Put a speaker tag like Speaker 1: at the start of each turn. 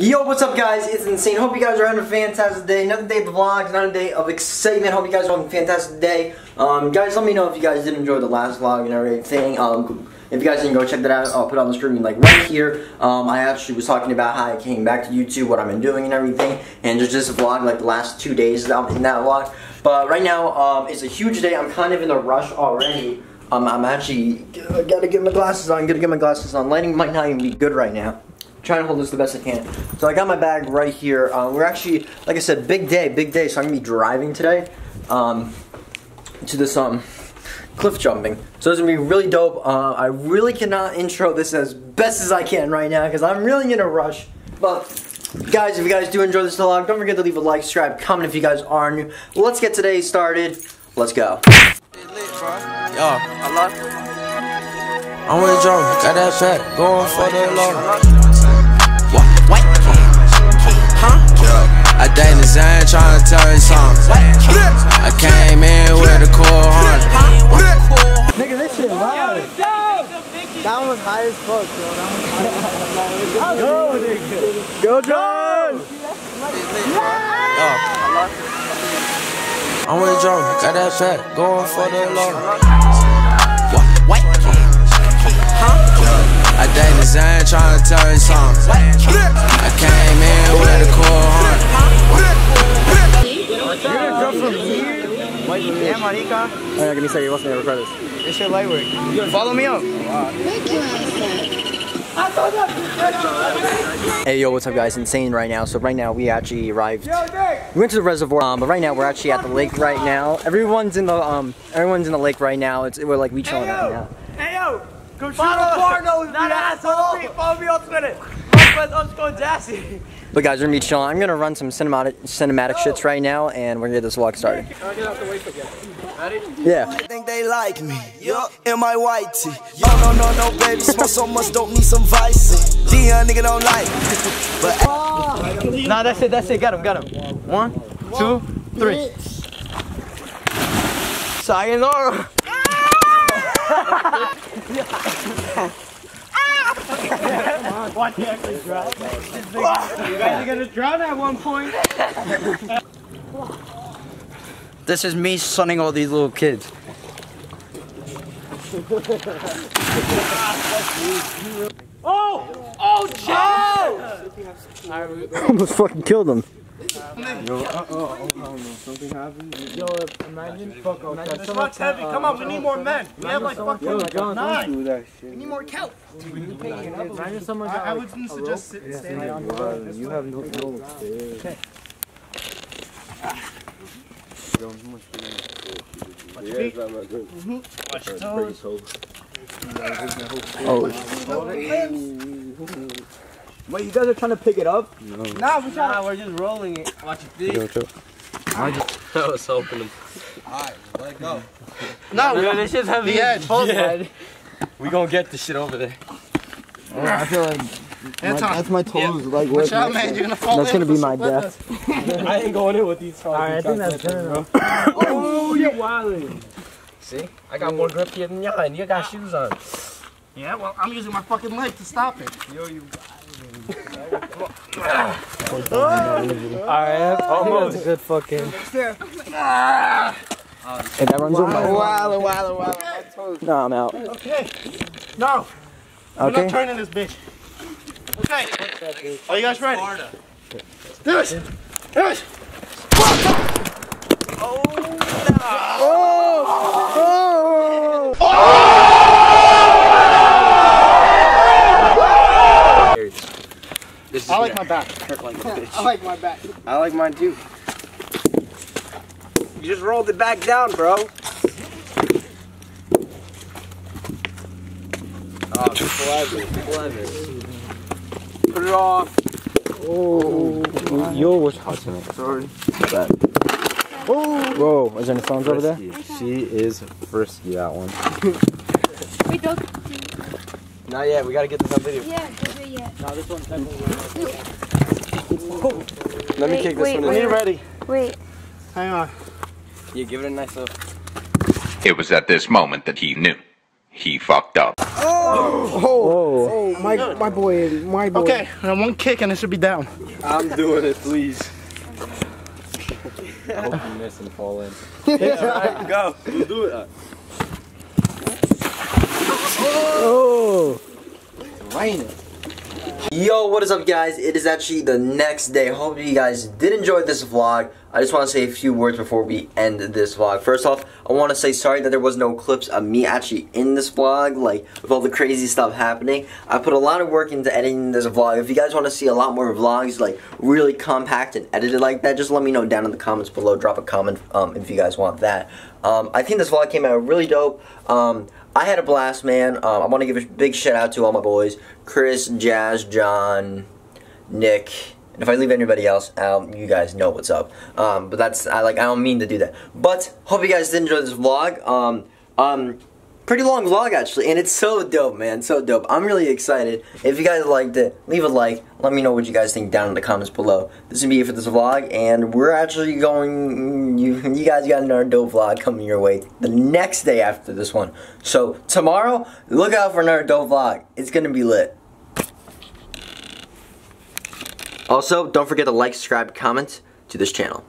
Speaker 1: Yo, what's up guys? It's Insane. Hope you guys are having a fantastic day. Another day of the vlogs, another day of excitement. Hope you guys are having a fantastic day. Um, guys, let me know if you guys did enjoy the last vlog and everything. Um, if you guys didn't go check that out, I'll put it on the screen like right here. Um, I actually was talking about how I came back to YouTube, what I've been doing and everything. And just this vlog, like the last two days in that vlog. But right now, um, it's a huge day. I'm kind of in a rush already. Um, I'm actually, gotta get my glasses on, gotta get my glasses on. Lighting might not even be good right now trying to hold this the best I can. So I got my bag right here. Um, we're actually, like I said, big day, big day. So I'm gonna be driving today um, to this um, cliff jumping. So it's gonna be really dope. Uh, I really cannot intro this as best as I can right now because I'm really in a rush. But guys, if you guys do enjoy this vlog, don't forget to leave a like, subscribe, comment if you guys are new. Let's get today started. Let's go.
Speaker 2: Yo, I'm with Joe, got that going for the low. Tell you something. I came in with a cool horn.
Speaker 1: Nigga, this shit loud. That one was high as fuck, bro. That one was high. Go, nigga. Go, John.
Speaker 2: I'm with Joe, got that fat, going for the low. I think the Zan trying to tell you something. I came in with a cool
Speaker 1: from here? Yeah, marica. Alright, give me a second. What's the name? Record this. It's your light work. Follow me up. Hey yo, what's up guys? Insane right now. So right now we actually arrived. We went to the reservoir, um, but right now we're actually at the lake right now. Everyone's in the um, everyone's in the lake right now. It's we're like we chilling right now.
Speaker 3: Hey yo, come shoot a porno with me, asshole. Follow me on Twitter. First underscore Jassy.
Speaker 1: But guys, we're gonna be chilling. I'm gonna run some cinematic cinematic shits right now, and we're gonna get this vlog started. Yeah.
Speaker 4: I think they like me. Yup. In my white tee. Oh no no no baby, smoke so much, don't need some vice. Dion nigga don't like me. But
Speaker 1: Nah, that's it. That's it. Got him. Got him. One, two, three. Sayonara.
Speaker 3: Watch you actually drown. You guys are gonna drown at one point.
Speaker 1: This is me sunning all these little kids.
Speaker 3: Oh! Oh, Joe!
Speaker 1: Almost fucking killed him.
Speaker 3: Uh, uh, uh, this truck's heavy. Come on, we need more men. We have like fucking nine. We need more kelp. I, I would suggest sit, standing on the
Speaker 5: You have no, no oh. Oh.
Speaker 3: Watch your toes.
Speaker 1: Wait, you guys are trying to pick it up?
Speaker 3: Nah, we nah, we're just rolling it. Watch your feet.
Speaker 2: I was hoping.
Speaker 3: No, this shit's heavy. Yeah,
Speaker 2: We gonna get the shit over there.
Speaker 5: Oh, I feel like my,
Speaker 3: Anton,
Speaker 5: that's my toes. Like
Speaker 3: watch
Speaker 5: what?
Speaker 3: out, man. You're gonna fall
Speaker 1: That's
Speaker 3: in
Speaker 1: gonna be my death.
Speaker 2: I ain't going in with these
Speaker 1: Alright, I think that's good enough.
Speaker 3: Oh, you're wilding.
Speaker 2: See? I got more grip here than y'all, and you got shoes on.
Speaker 3: Yeah, well, I'm using my fucking leg to stop it.
Speaker 1: Yo, you Alright, almost. good fucking. Hey, that runs over my
Speaker 3: Wilding, wilding, wilding.
Speaker 1: No, I'm out.
Speaker 3: Okay. No, we're
Speaker 1: Okay.
Speaker 3: not turning this bitch. Okay. Are you guys ready? Do this. Do this.
Speaker 2: This is
Speaker 3: I like my back. Hurt like a bitch. I like my back.
Speaker 2: I like mine too. You just rolled it back down, bro. Oh, clever, clever. Put it off. Oh.
Speaker 1: Yo, what's hot tonight?
Speaker 2: Sorry.
Speaker 1: Oh, Whoa, is there any phones over there?
Speaker 5: She is frisky. That one.
Speaker 6: Wait, don't.
Speaker 2: Not yet. We gotta get this on video.
Speaker 6: Yeah, don't do it yet.
Speaker 2: Let me
Speaker 6: Wait,
Speaker 2: kick this
Speaker 6: wait,
Speaker 2: one.
Speaker 3: When
Speaker 6: wait.
Speaker 3: you're ready.
Speaker 6: Wait.
Speaker 3: Hang on.
Speaker 2: You give it a nice little.
Speaker 7: It was at this moment that he knew. he fucked up.
Speaker 5: Oh, oh, oh, oh my oh. my boy, my boy.
Speaker 3: Okay, and one kick and it should be down.
Speaker 5: I'm doing it, please.
Speaker 8: I hope you miss and fall in.
Speaker 5: Go, we'll do it. Oh,
Speaker 1: Yo, what is up guys? It is actually the next day. Hope you guys did enjoy this vlog. I just want to say a few words before we end this vlog. First off, I want to say sorry that there was no clips of me actually in this vlog, like with all the crazy stuff happening. I put a lot of work into editing this vlog. If you guys want to see a lot more vlogs, like really compact and edited like that, just let me know down in the comments below. Drop a comment um, if you guys want that. Um, I think this vlog came out really dope. Um, I had a blast, man. Um, I want to give a big shout out to all my boys Chris, Jazz, John, Nick. And if I leave anybody else out, you guys know what's up. Um, but that's I like I don't mean to do that. But hope you guys did enjoy this vlog. Um, um, pretty long vlog actually, and it's so dope, man. So dope. I'm really excited. If you guys liked it, leave a like. Let me know what you guys think down in the comments below. This is gonna be it for this vlog, and we're actually going. You you guys got another dope vlog coming your way the next day after this one. So tomorrow, look out for another dope vlog. It's gonna be lit. Also, don't forget to like, subscribe, comment to this channel.